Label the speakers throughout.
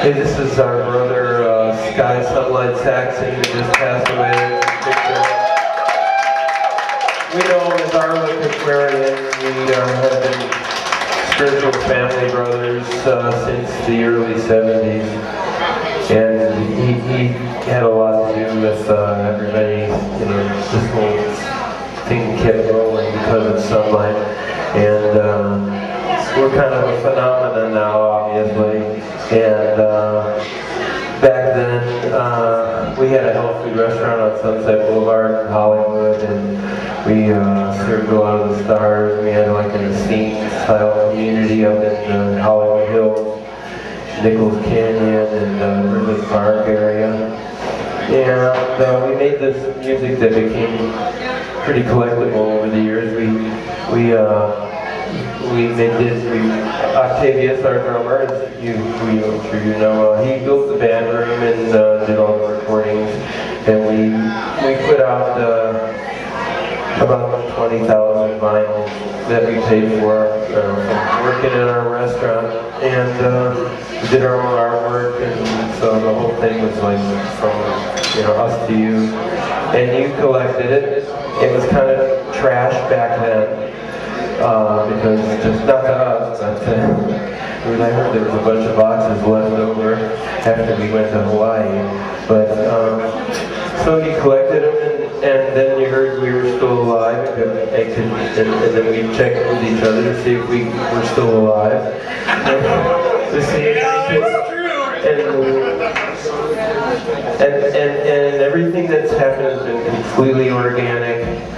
Speaker 1: Hey, this is our brother uh, Sky Sunlight Saxon who just passed away. We know him as Arlick Aquarian. We uh, have been spiritual family brothers uh, since the early 70s. And he, he had a lot to do with uh, everybody, you know, this whole thing kept rolling because of sunlight. And uh, we're kind of a phenomenon now, obviously. And uh, back then, uh, we had a health food restaurant on Sunset Boulevard in Hollywood, and we uh, served a lot of the stars. We had like an esteemed style community up in the Hollywood Hills, Nichols Canyon, and uh, Ridley Park area. And uh, we made this music that became pretty collectible over the years. We we uh, we made this. We, Octavius, our drummer, you, we, I'm sure you know, uh, he built the band room and uh, did all the recordings. And we we put out uh, about 20,000 vinyls that we paid for from working in our restaurant. And uh, did our own artwork, and so the whole thing was like from you know us to you. And you collected it. It was kind of trash back then uh, because just not to us, but I heard there was a bunch of boxes left over after we went to Hawaii. But um, so he collected them, and, and then you heard we were still alive, and, and, and, then we checked with each other to see if we were still alive. to see if we could, and, and, and, and everything that's happened has been completely organic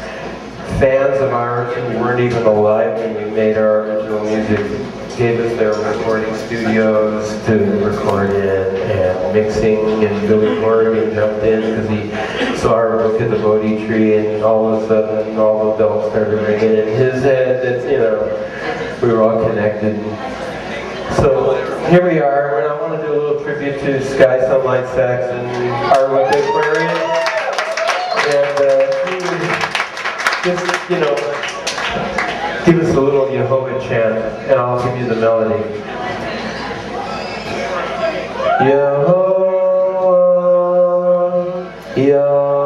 Speaker 1: fans of ours who weren't even alive when we made our original music gave us their recording studios to record in and mixing and Billy Corgan jumped in because he saw our book at the Bodhi tree and all of a sudden all the bells started ringing in his head that you know we were all connected. So here we are and I want to do a little tribute to Sky Sunlight Saxon, our Aquarian. And uh, just, you know, give us a little Jehovah chant, and I'll give you the melody. Yehovah, Yehovah,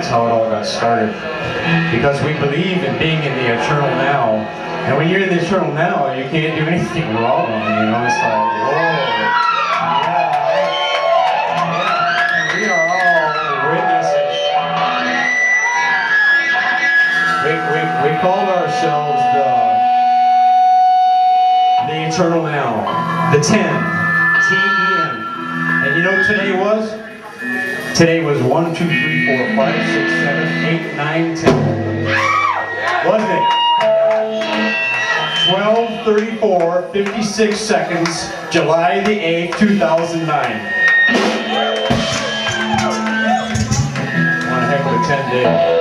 Speaker 1: that's how it all got started.
Speaker 2: Because we believe in being in the eternal now. And when you're in the eternal
Speaker 1: now, you can't do anything wrong. You know, it's like, oh, whoa. Yeah.
Speaker 2: We are all. We, we, we called ourselves the, the eternal now. The 10. Today was 1, 2, 3, 4, 5, 6, 7, 8, 9, 10. Wasn't it? 12, 34, 56 seconds, July the 8th, 2009. One heck of a 10 day.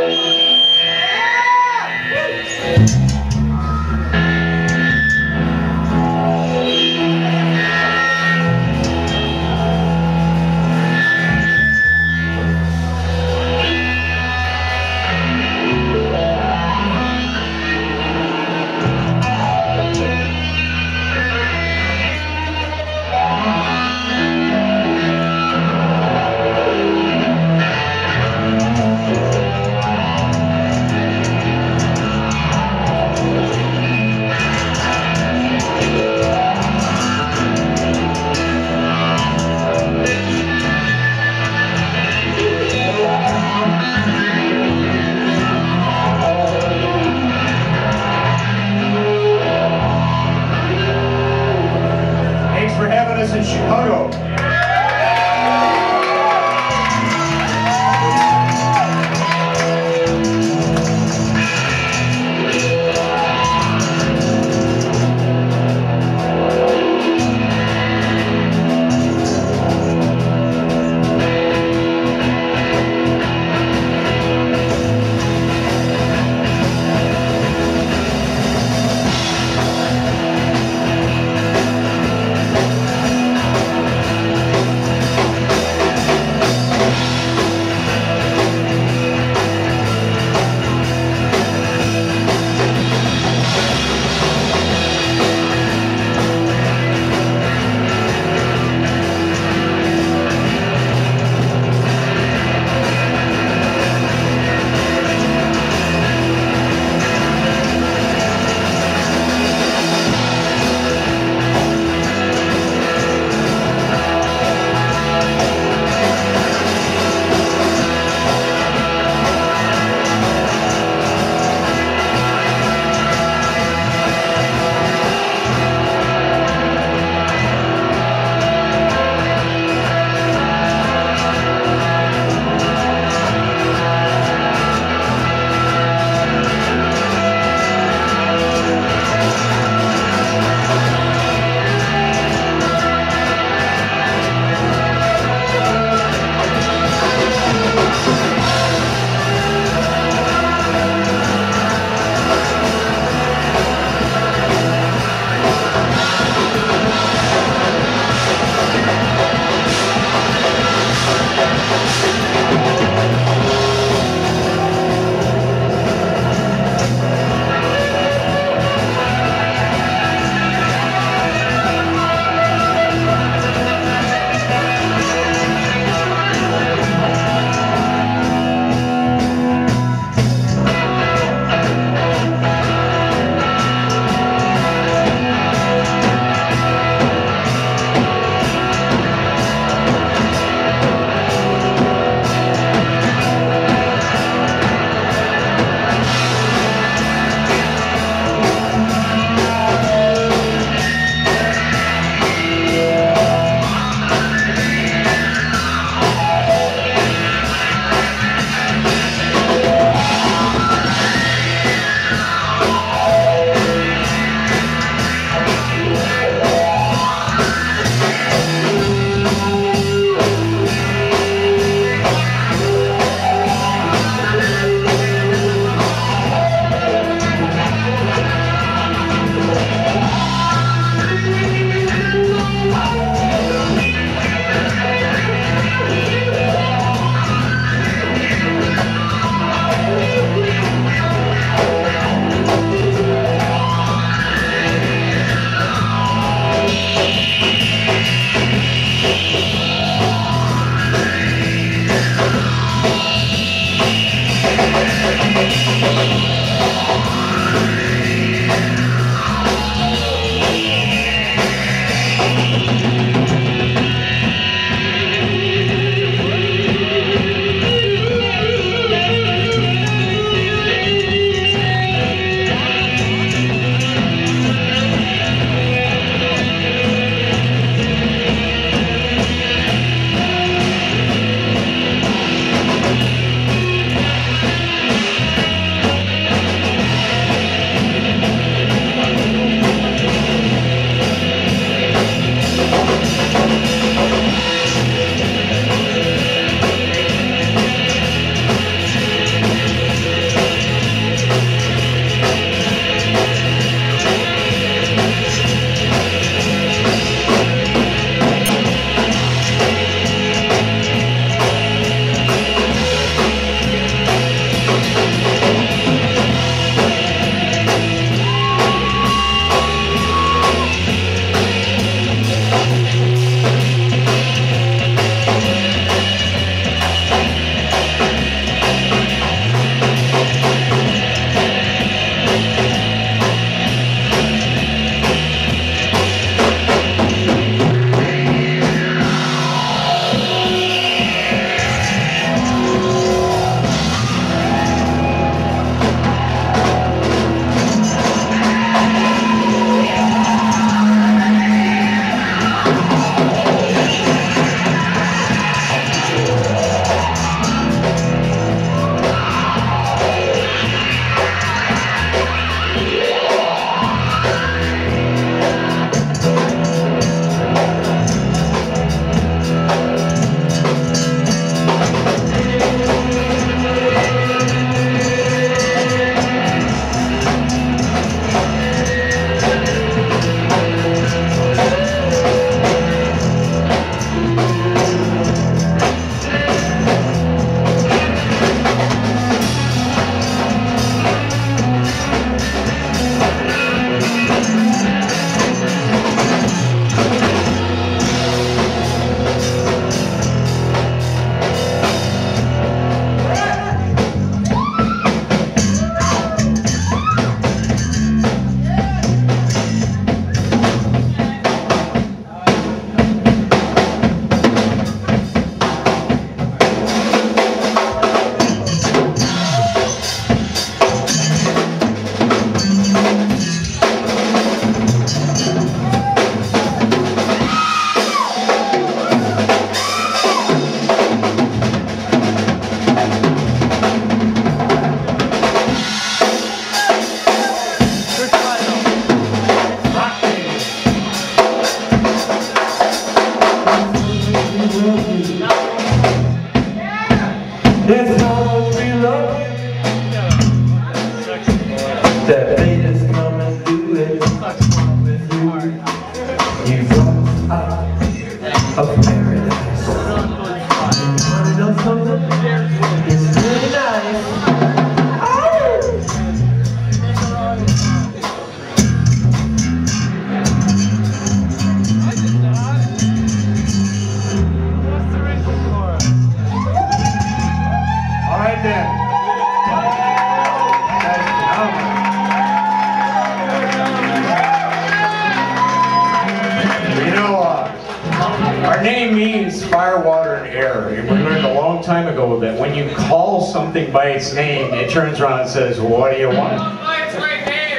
Speaker 2: By its name, it turns around and says, what do you want?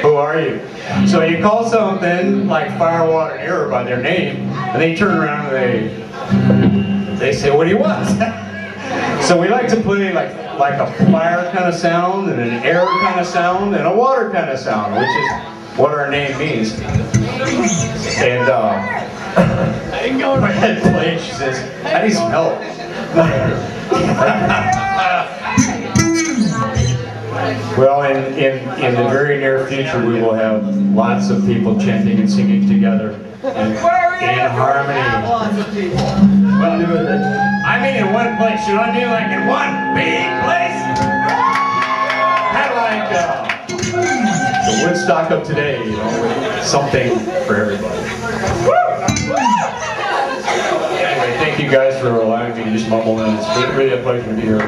Speaker 2: Who are you? So you call something like fire, water, and air by their name, and they turn around and they they say, what do you want? so we like to play like like a fire kind of sound and an air kind of sound and a water kind of sound, which is what our name means. And uh, play. She says, I need some help. Well, in, in, in the very near future, we will have lots of people chanting and singing together in, in harmony. Well, I mean in one place. You want to do like in one big place? Kind of like uh, the Woodstock of today, you know, with something for everybody. Anyway, thank you guys for allowing me to just mumble in. It's really- really a pleasure to be here.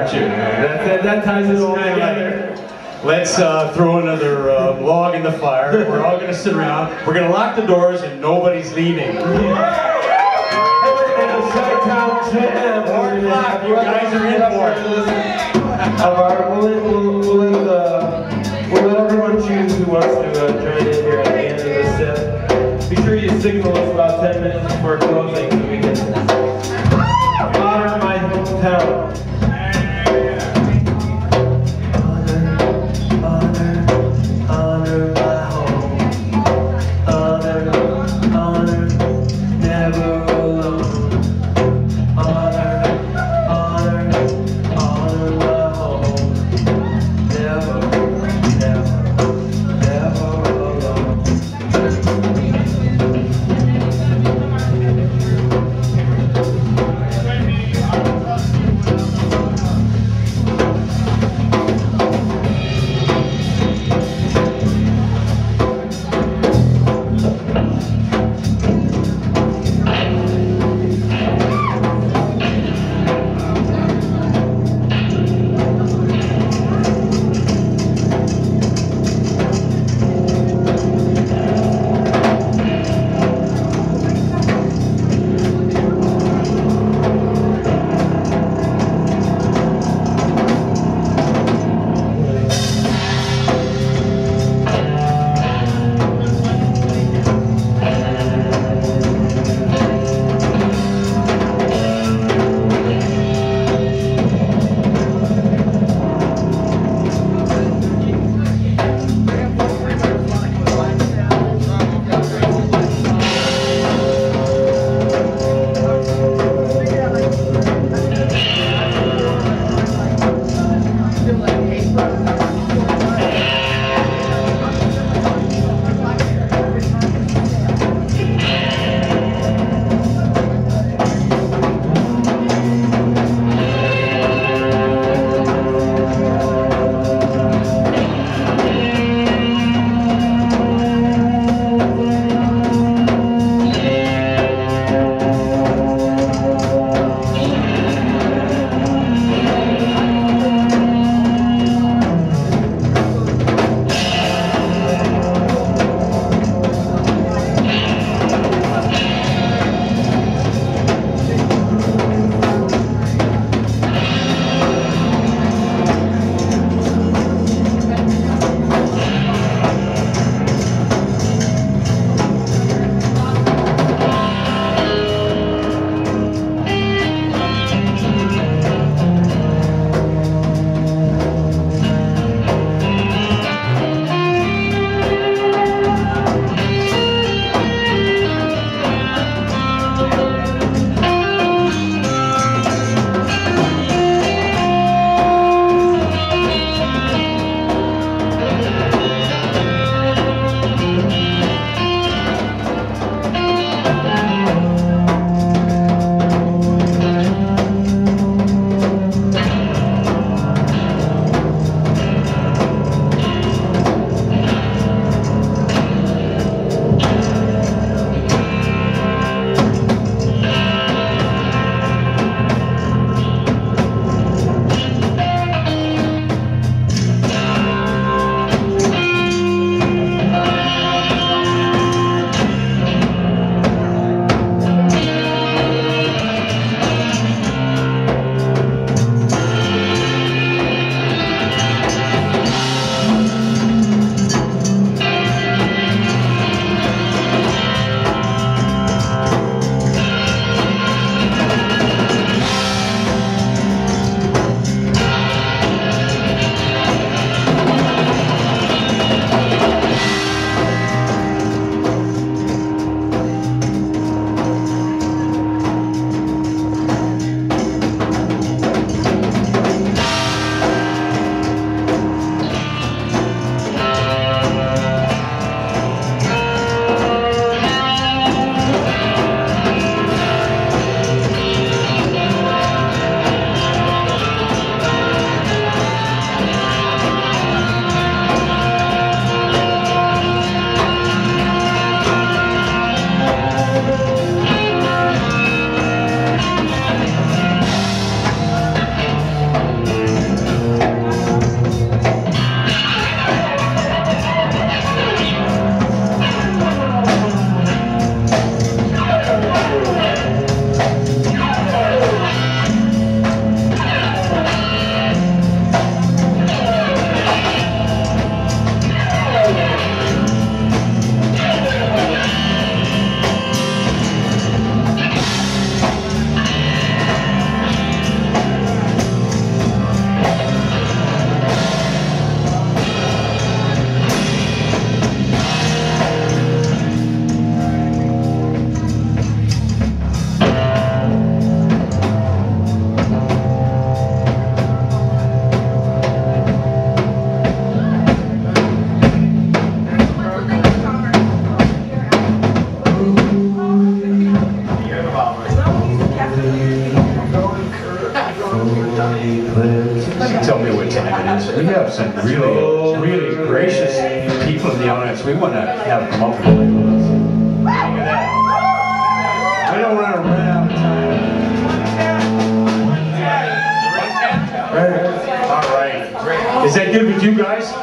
Speaker 2: Aren't you?
Speaker 1: That, that, that ties it all together.
Speaker 2: Let's uh, throw another uh, log in the fire. We're all going to sit around. We're going to lock the doors and nobody's leaving.
Speaker 1: And a
Speaker 2: Four o'clock, you guys are in for it.
Speaker 1: Of we'll, let- we'll, we'll let, uh, we'll let everyone choose who wants to uh, join in here at the end of the set. Be sure you signal us about 10 minutes before closing so we can honor my hometown.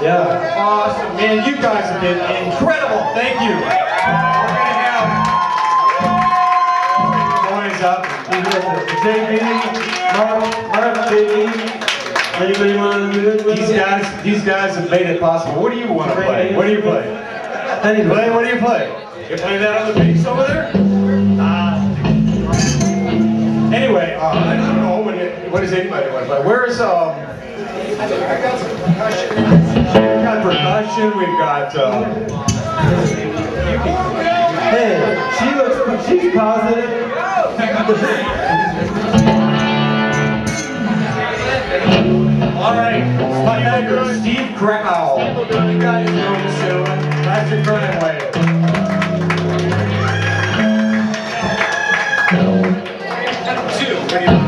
Speaker 1: Yeah.
Speaker 2: Awesome, man. You guys have been incredible. Thank you. We're gonna have boys up.
Speaker 1: JB, Mark, Mark, JB. Anybody want to do it
Speaker 2: These guys, these guys have made it possible. What do you want to play? What do you play?
Speaker 1: Anybody?
Speaker 2: Play, what do you play? You play that on the bass over there? Uh, anyway, uh, I don't know what, it, what does anybody want to play. Where is um? We've got percussion. We've got. Uh,
Speaker 1: Hey, she looks, she's positive.
Speaker 2: all right, my neighbor Steve Krakow. You guys know this gentleman. Patrick Burnway. Yes,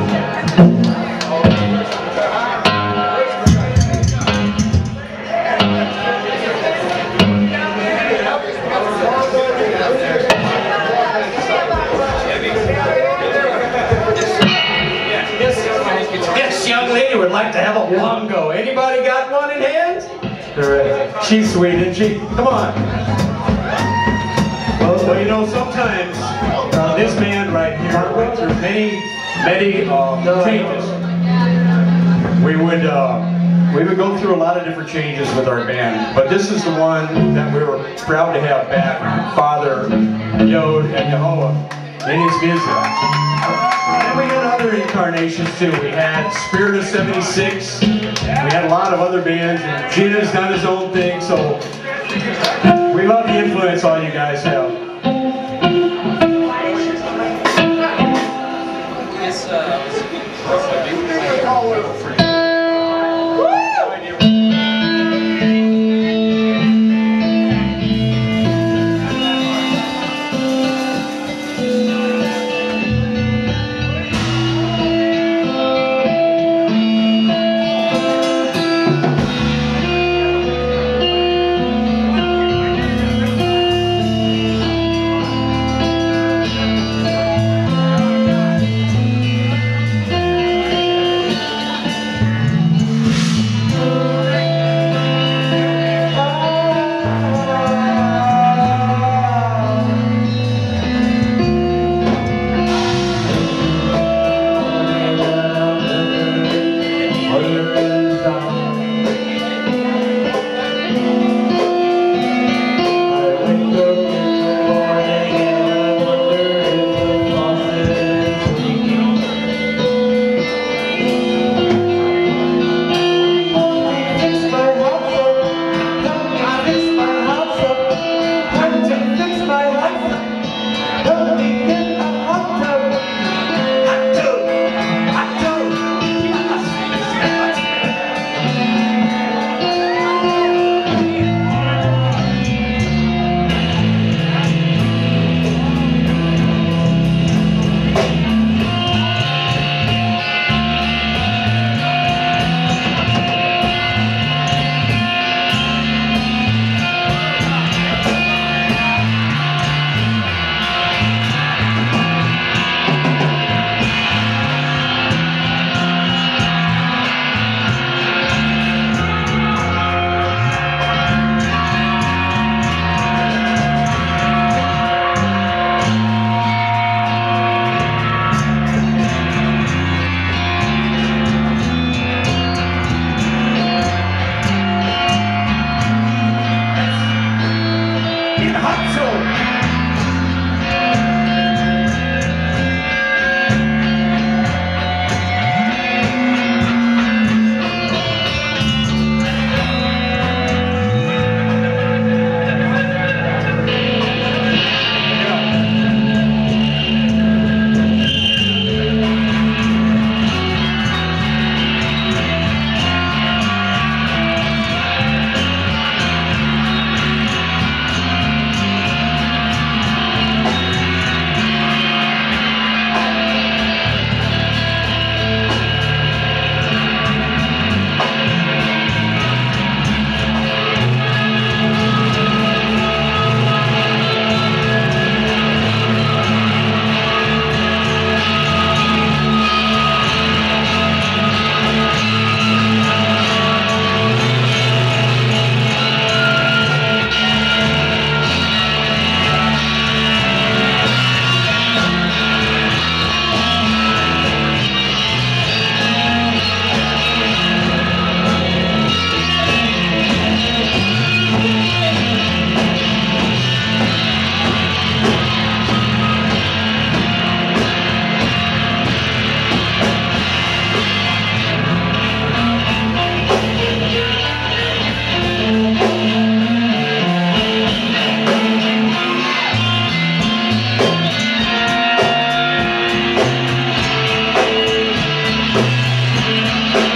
Speaker 2: like to have a bongo. Anybody got one in hand? She's sweet, isn't she? Come on. Well, you know, sometimes uh, this man right here went through many, many uh, changes. We would uh, we would go through a lot of different changes with our band, but this is the one that we were proud to have back. Father Yod and Yehovah his music. And we had other incarnations too. We had Spirit of 76. We had a lot of other bands. And Djin's done his own thing, so we love the influence all you guys have.
Speaker 1: Yes, uh, Música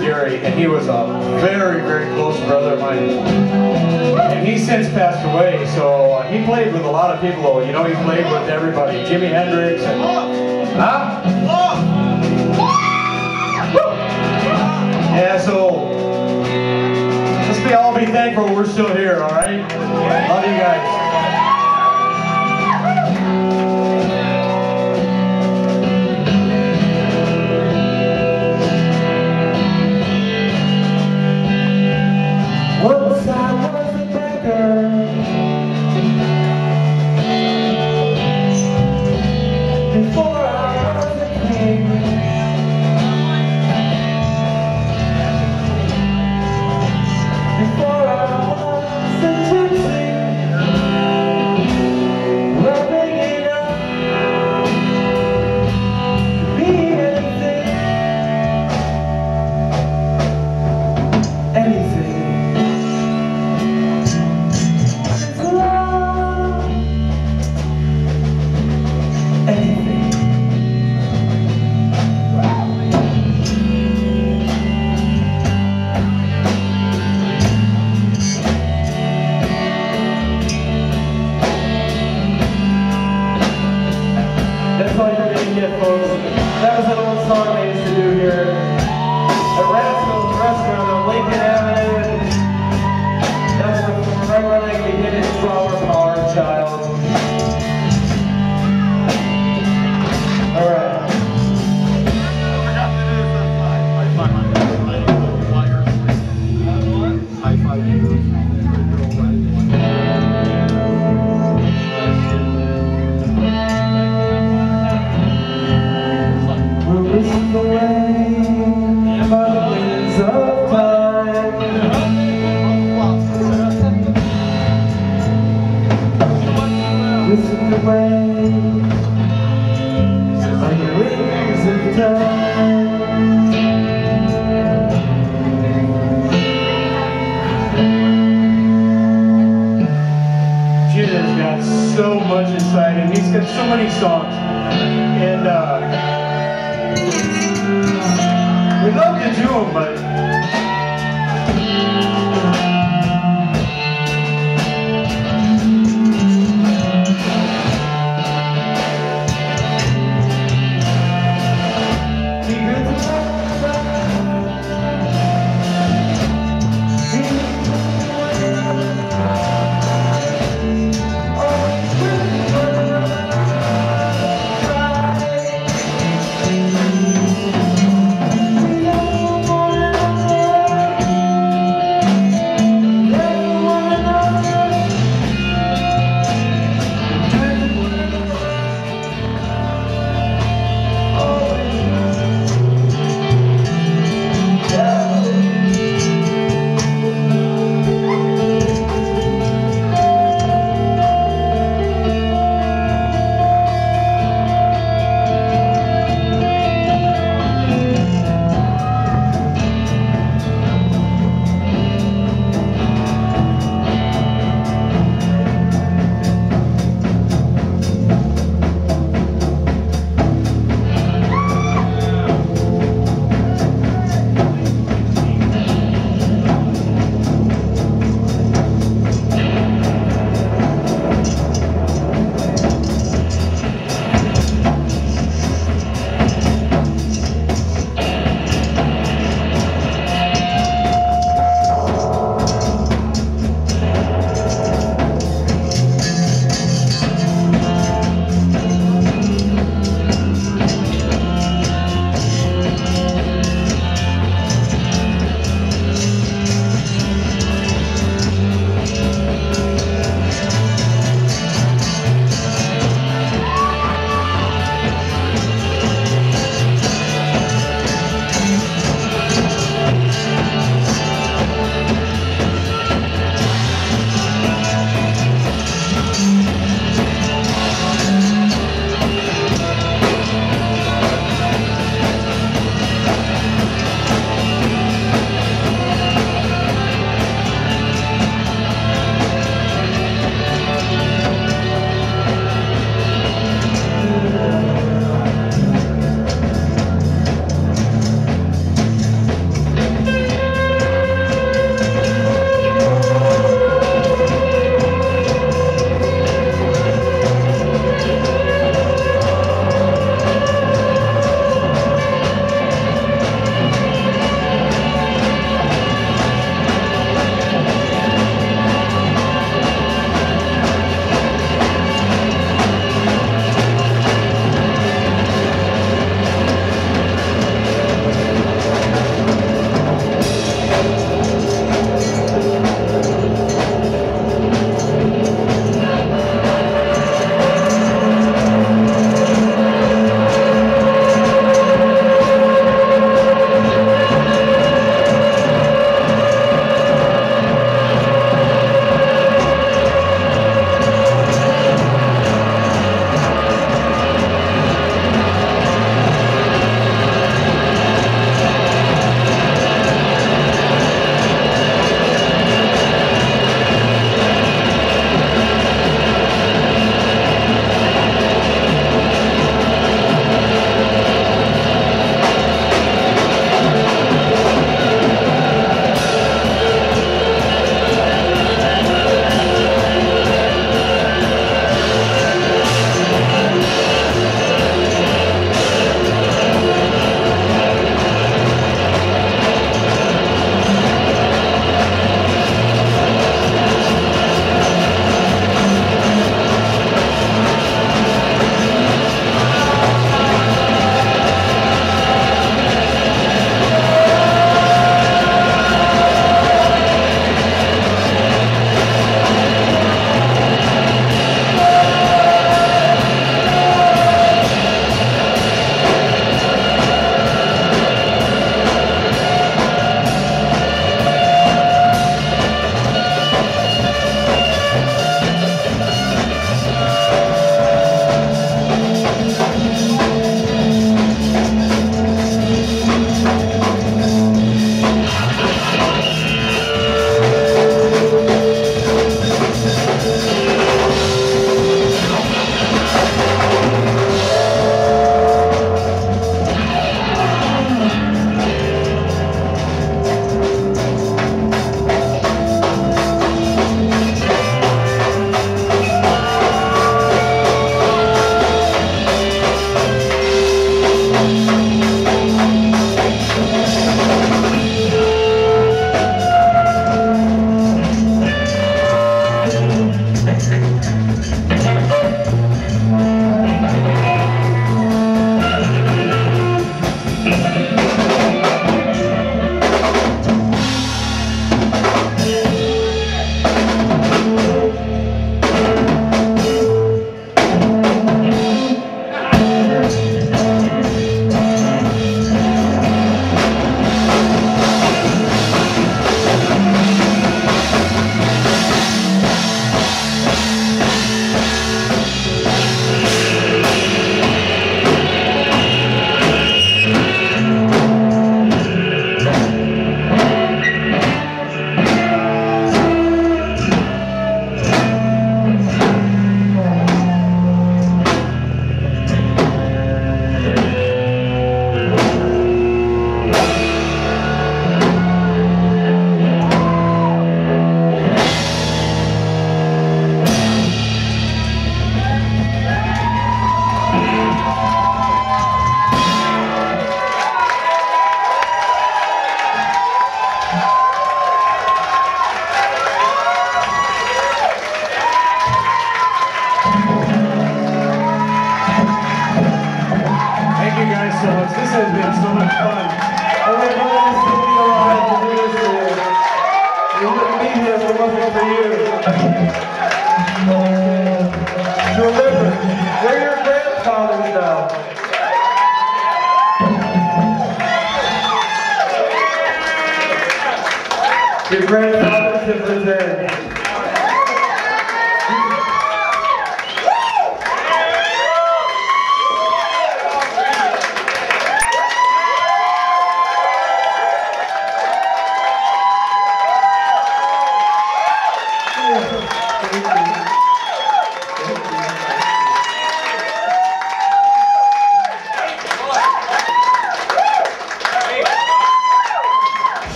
Speaker 1: Gary, and he was a very, very close brother of mine. And he since passed away, so uh, he played with a lot of people. You know, he played with everybody. Jimi Hendrix and... Huh? Yeah, so let's be all be thankful we're still here, all right?